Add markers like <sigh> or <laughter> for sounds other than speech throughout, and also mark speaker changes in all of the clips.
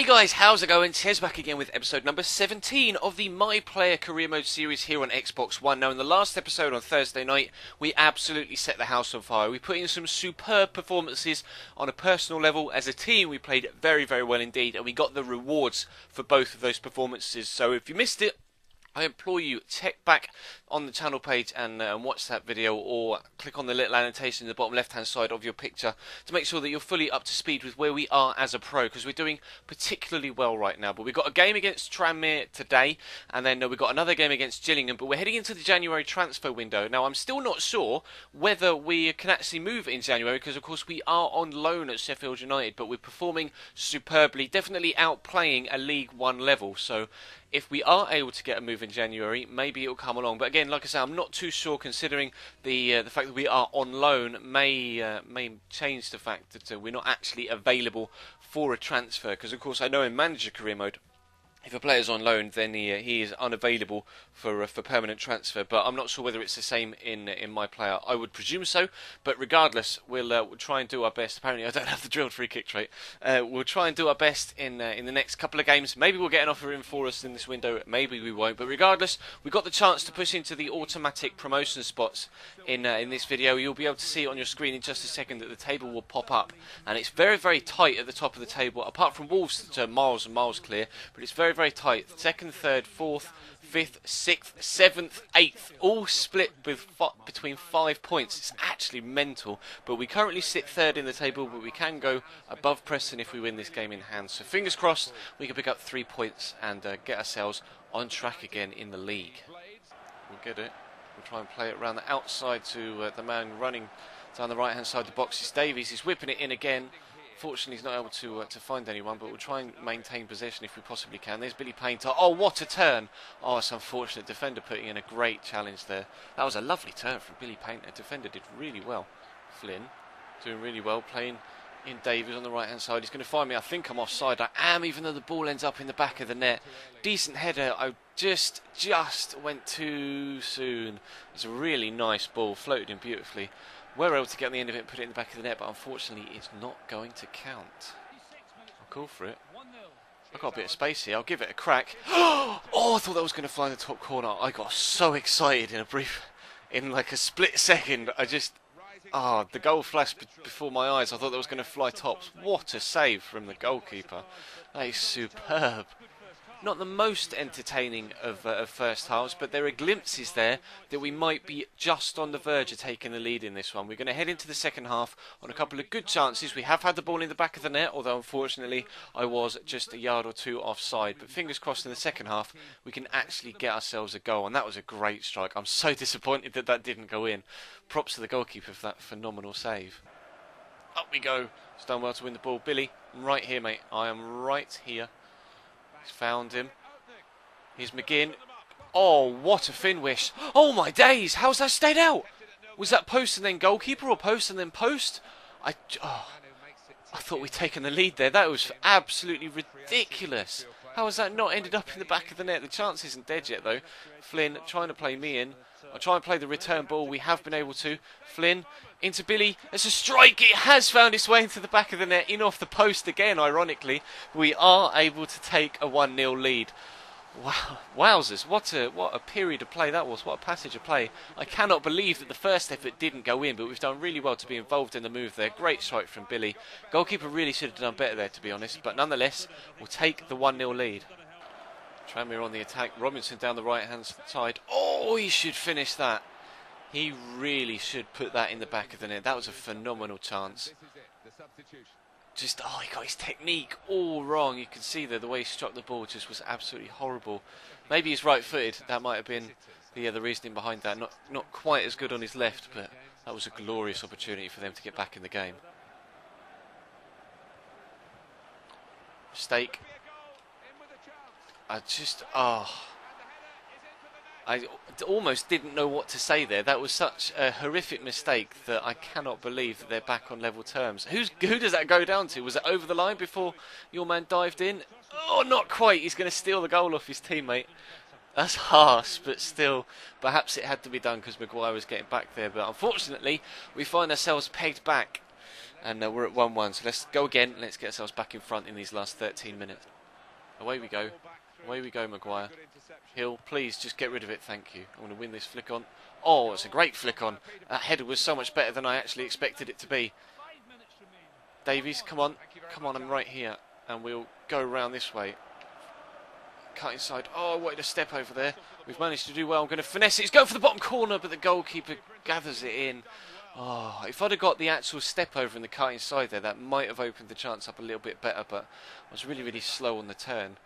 Speaker 1: Hey guys, how's it going? Tez back again with episode number 17 of the My Player Career Mode series here on Xbox One. Now, in the last episode on Thursday night, we absolutely set the house on fire. We put in some superb performances on a personal level. As a team, we played very, very well indeed, and we got the rewards for both of those performances. So, if you missed it, I implore you, check back on the channel page and, uh, watch that video or click on the little annotation in the bottom left hand side of your picture to make sure that you're fully up to speed with where we are as a pro because we're doing particularly well right now. But we've got a game against Tranmere today and then uh, we've got another game against Gillingham but we're heading into the January transfer window. Now I'm still not sure whether we can actually move in January because of course we are on loan at Sheffield United but we're performing superbly, definitely outplaying a League One level. So if we are able to get a move in January, maybe it will come along. But again, like I say, I'm not too sure considering the uh, the fact that we are on loan may uh, may change the fact that uh, we're not actually available for a transfer. Because of course, I know in manager career mode if a player's on loan, then he, uh, he is unavailable for uh, for permanent transfer. But I'm not sure whether it's the same in uh, in my player. I would presume so. But regardless, we'll, uh, we'll try and do our best. Apparently, I don't have the drilled free kick trait. Uh, we'll try and do our best in in the next couple of games. Maybe we'll get an offer in for us in this window. Maybe we won't. But regardless, we got the chance to push into the automatic promotion spots in in this video. You'll be able to see on your screen in just a second that the table will pop up, and it's very very tight at the top of the table. Apart from Wolves, that are miles and miles clear, but it's very very, very tight. Second, third, fourth, fifth, sixth, seventh, eighth, all split with between five points. It's actually mental. But we currently sit third in the table, but we can go above Preston if we win this game in hand. So fingers crossed, we can pick up three points and uh, get ourselves on track again in the league. We'll get it. We'll try and play it around the outside to uh, the man running down the right hand side of the box. It's Davies. He's whipping it in again. Fortunately, he's not able to uh, to find anyone, but we'll try and maintain possession if we possibly can. There's Billy Painter. Oh, what a turn! Oh, it's unfortunate. Defender putting in a great challenge there. That was a lovely turn from Billy Painter. Defender did really well. Flynn doing really well, playing in Davies on the right hand side. He's going to find me. I think I'm offside. I am, even though the ball ends up in the back of the net. Decent header. I just just went too soon. It's a really nice ball, floated in beautifully were able to get on the end of it and put it in the back of the net, but unfortunately it's not going to count. I'll call for it. I've got a bit of space here. I'll give it a crack. <gasps> oh, I thought that was going to fly in the top corner. I got so excited in a brief, in like a split second. I just, ah, oh, the goal flashed before my eyes. I thought that was going to fly tops. What a save from the goalkeeper. That is superb not the most entertaining of, uh, of first halves, but there are glimpses there that we might be just on the verge of taking the lead in this one. We're going to head into the second half on a couple of good chances. We have had the ball in the back of the net, although unfortunately I was just a yard or two offside. But fingers crossed in the second half we can actually get ourselves a goal, and that was a great strike. I'm so <laughs> disappointed that that didn't go in. Props to the goalkeeper for that phenomenal save. Up we go. It's done well to win the ball. Billy, I'm right here, mate. I am right here. He's found him. Here's McGinn. Oh, what a finish. Oh, my days. How's that stayed out? Was that post and then goalkeeper or post and then post? I, oh, I thought we'd taken the lead there. That was absolutely ridiculous. How has that not ended up in the back of the net? The chance isn't dead yet, though. Flynn trying to play me in. I'll try and play the return ball. We have been able to. Flynn into Billy. It's a strike. It has found its way into the back of the net, in off the post again, ironically. We are able to take a 1 0 lead. Wow, wowzers! What a what a period of play that was. What a passage of play. I cannot believe that the first effort didn't go in, but we've done really well to be involved in the move there. Great strike from Billy. Goalkeeper really should have done better there, to be honest. But nonetheless, we'll take the 1 0 lead. Tranmere on the attack. Robinson down the right hand side. Oh, he should finish that. He really should put that in the back of the net. That was a phenomenal chance. Just, oh, he got his technique all wrong. You can see there the way he struck the ball just was absolutely horrible. Maybe he's right footed. That might have been the, the reasoning behind that. Not, not quite as good on his left, but that was a glorious opportunity for them to get back in the game. Mistake. I just, oh. I almost didn't know what to say there. That was such a horrific mistake that I cannot believe that they're back on level terms. Who's, who does that go down to? Was it over the line before your man dived in? Oh, not quite. He's going to steal the goal off his teammate. That's harsh, but still, perhaps it had to be done because Maguire was getting back there. But unfortunately, we find ourselves pegged back and uh, we're at 1-1. So let's go again. Let's get ourselves back in front in these last 13 minutes. Away we go. Away we go, Maguire. Hill, please just get rid of it. Thank you. I'm going to win this flick on. Oh, it's a great flick on. That header was so much better than I actually expected it to be. Davies, come on. Come on, I'm right here. And we'll go around this way. Cut inside. Oh, I wanted a step over there. We've managed to do well. I'm going to finesse it. He's going for the bottom corner, but the goalkeeper gathers it in. Oh, if I'd have got the actual step over in the cut inside there, that might have opened the chance up a little bit better, but I was really, really slow on the turn.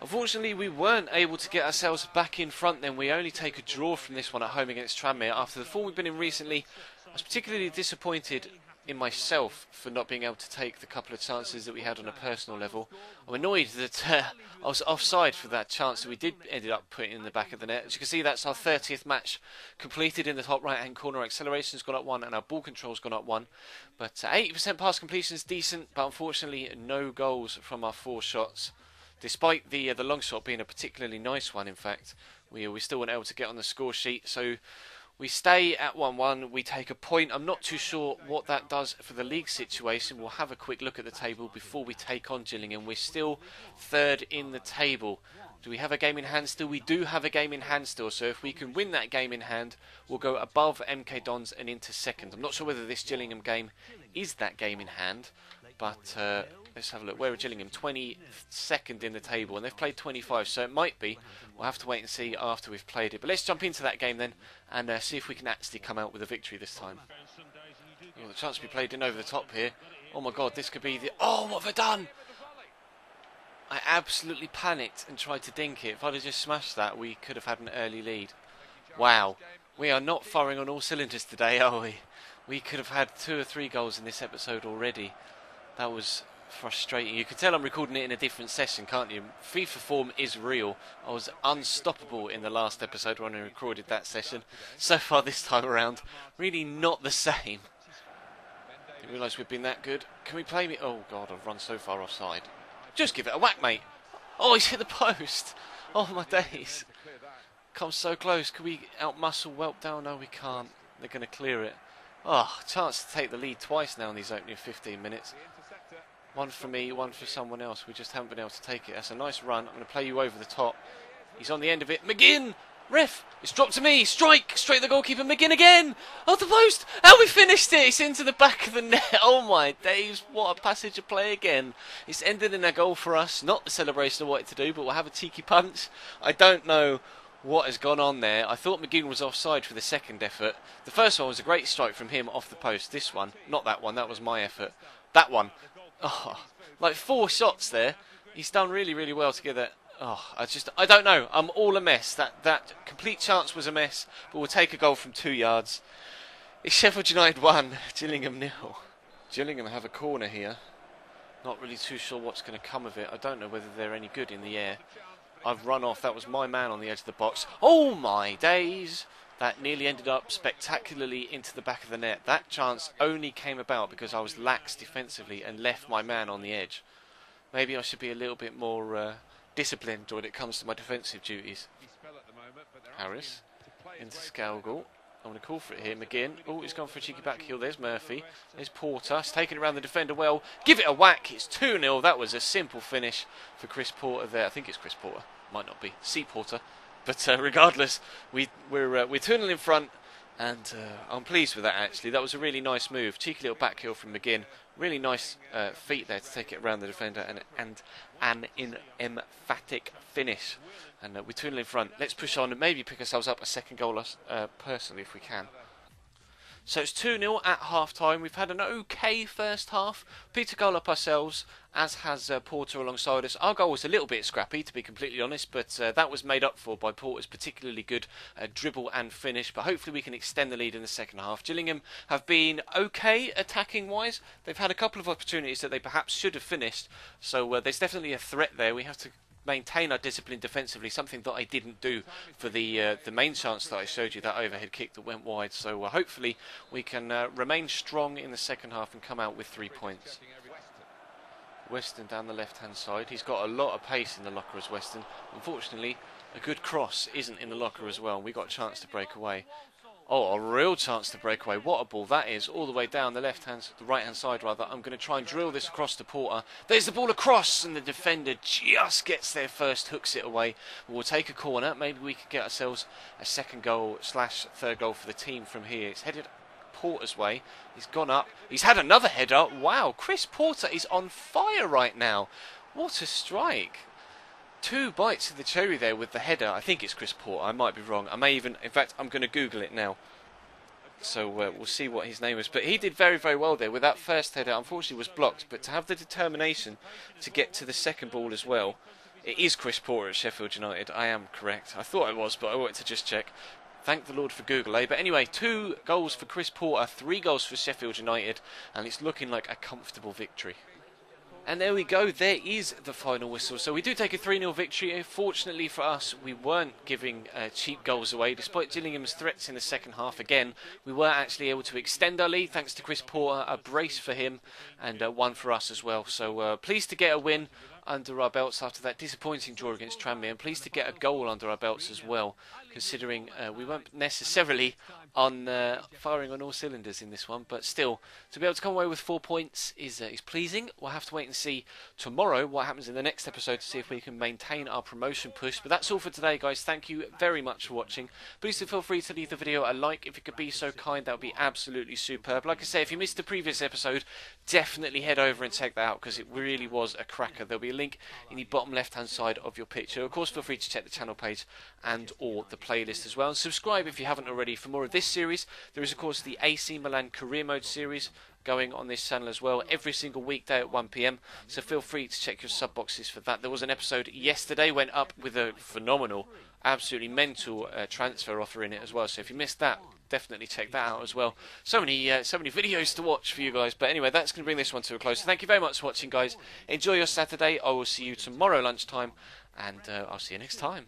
Speaker 1: Unfortunately, we weren't able to get ourselves back in front then. We only take a draw from this one at home against Tranmere. After the form we've been in recently, I was particularly disappointed in myself for not being able to take the couple of chances that we had on a personal level. I'm annoyed that uh, I was offside for that chance that we did ended up putting in the back of the net. As you can see, that's our 30th match completed in the top right-hand corner. Acceleration's gone up one and our ball control's gone up one. But 80% uh, pass completion is decent, but unfortunately no goals from our four shots. Despite the uh, the long shot being a particularly nice one, in fact, we we still weren't able to get on the score sheet. So we stay at 1-1. We take a point. I'm not too sure what that does for the league situation. We'll have a quick look at the table before we take on Gillingham. We're still third in the table. Do we have a game in hand still? We do have a game in hand still. So if we can win that game in hand, we'll go above MK Dons and into second. I'm not sure whether this Gillingham game is that game in hand, but uh, let's have a look. Where are Gillingham? 22nd in the table, and they've played 25, so it might be. We'll have to wait and see after we've played it. But let's jump into that game then and uh, see if we can actually come out with a victory this time. Oh, the chance to be played in over the top here. Oh my god, this could be the... Oh, what have I done? I absolutely panicked and tried to dink it. If I'd have just smashed that, we could have had an early lead. Wow. We are not firing on all cylinders today, are we? We could have had two or three goals in this episode already. That was frustrating. You can tell I'm recording it in a different session, can't you? FIFA form is real. I was unstoppable in the last episode when I recorded that session. So far this time around, really not the same. Didn't realise we'd been that good. Can we play me? Oh god, I've run so far offside. Just give it a whack, mate. Oh, he's hit the post. Oh my days. Come so close. Can we outmuscle Whelp down? No, we can't. They're going to clear it. Oh, chance to take the lead twice now in these opening 15 minutes. One for me, one for someone else. We just haven't been able to take it. That's a nice run. I'm going to play you over the top. He's on the end of it. McGinn! Ref! It's dropped to me. Strike! Straight the goalkeeper. McGinn again! Oh, the post! How we finished it! It's into the back of the net. <laughs> Oh my days. What a passage of play again. It's ended in a goal for us. Not the celebration I wanted to do, but we'll have a tiki punch. I don't know what has gone on there. I thought McGinn was offside for the second effort. The first one was a great strike from him off the post. This one, not that one, that was my effort. That one, Oh, like four shots there. He's done really, really well to get that. Oh, I just, I don't know. I'm all a mess. That that complete chance was a mess, but we'll take a goal from two yards. It's Sheffield United <laughs> one, Gillingham nil. Gillingham have a corner here. Not really too sure what's going to come of it. I don't know whether they're any good in the air. I've run off. That was my man on the edge of the box. Oh my days! That nearly ended up spectacularly into the back of the net. That chance only came about because I was lax defensively and left my man on the edge. Maybe I should be a little bit more uh, disciplined when it comes to my defensive duties. Harris into Scougall. I'm going to call for it here. McGinn. Oh, he's gone for a cheeky back heel. There's Murphy. There's Porter. He's taken around the defender well. Give it a whack. It's 2 0. That was a simple finish for Chris Porter there. I think it's Chris Porter. Might not be. C. Porter. But uh, regardless, we, we're uh, we're 2 in front, and uh, I'm pleased with that. Actually, that was a really nice move. Cheeky little back heel from McGinn. Really nice uh, feet there to take it around the defender, and and an in emphatic finish. And uh, we're 2 in front. Let's push on and maybe pick ourselves up a second goal uh, personally if we can. So it's 2 0 at half time. We've had an okay first half. Peter goal up ourselves, as has uh, Porter alongside us. Our goal was a little bit scrappy, to be completely honest, but uh, that was made up for by Porter's particularly good uh, dribble and finish. But hopefully we can extend the lead in the second half. Gillingham have been okay attacking wise. They've had a couple of opportunities that they perhaps should have finished. So uh, there's definitely a threat there. We have to maintain our discipline defensively, something that I didn't do for the uh, the main chance that I showed you, that overhead kick that went wide. So uh, hopefully we can uh, remain strong in the second half and come out with three points. Weston down the left hand side. He's got a lot of pace in the locker as Weston. Unfortunately, a good cross isn't in the locker as well. We got a chance to break away. Oh, a real chance to break away. What a ball that is. All the way down the left hand, the right hand side rather. I'm going to try and drill this across to Porter. There's the ball across, and the defender just gets there first, hooks it away. We'll take a corner. Maybe we could get ourselves a second goal slash third goal for the team from here. It's headed Porter's way. He's gone up. He's had another header. Wow, Chris Porter is on fire right now. What a strike. Two bites of the cherry there with the header. I think it's Chris Porter. I might be wrong. I may even, in fact, I'm going to Google it now. So uh, we'll see what his name is. But he did very, very well there with that first header. Unfortunately, was blocked. But to have the determination to get to the second ball as well. It is Chris Porter at Sheffield United. I am correct. I thought it was, but I wanted to just check. Thank the Lord for Google, eh? But anyway, two goals for Chris Porter, three goals for Sheffield United, and it's looking like a comfortable victory. And there we go, there is the final whistle. So we do take a 3 0 victory. Fortunately for us, we weren't giving uh, cheap goals away. Despite Gillingham's threats in the second half again, we were actually able to extend our lead thanks to Chris Porter. A brace for him and uh, one for us as well. So uh, pleased to get a win under our belts after that disappointing draw against Tranmere, and pleased to get a goal under our belts as well, considering uh, we weren't necessarily on uh, firing on all cylinders in this one, but still to be able to come away with four points is uh, is pleasing. We'll have to wait and see tomorrow what happens in the next episode to see if we can maintain our promotion push. But that's all for today, guys. Thank you very much for watching. Please do feel free to leave the video a like if you could be so kind. That would be absolutely superb. Like I say, if you missed the previous episode, definitely head over and check that out because it really was a cracker. There'll be link in the bottom left hand side of your picture. Of course, feel free to check the channel page and or the playlist as well. And subscribe if you haven't already for more of this series. There is, of course, the AC Milan Career Mode series going on this channel as well every single weekday at 1pm so feel free to check your sub boxes for that there was an episode yesterday went up with a phenomenal absolutely mental uh, transfer offer in it as well so if you missed that definitely check that out as well. So many uh, so many videos to watch for you guys. But anyway that's going to bring this one to a close. So thank you very much for watching guys. Enjoy your saturday. I will see you tomorrow lunchtime and uh, i'll see you next time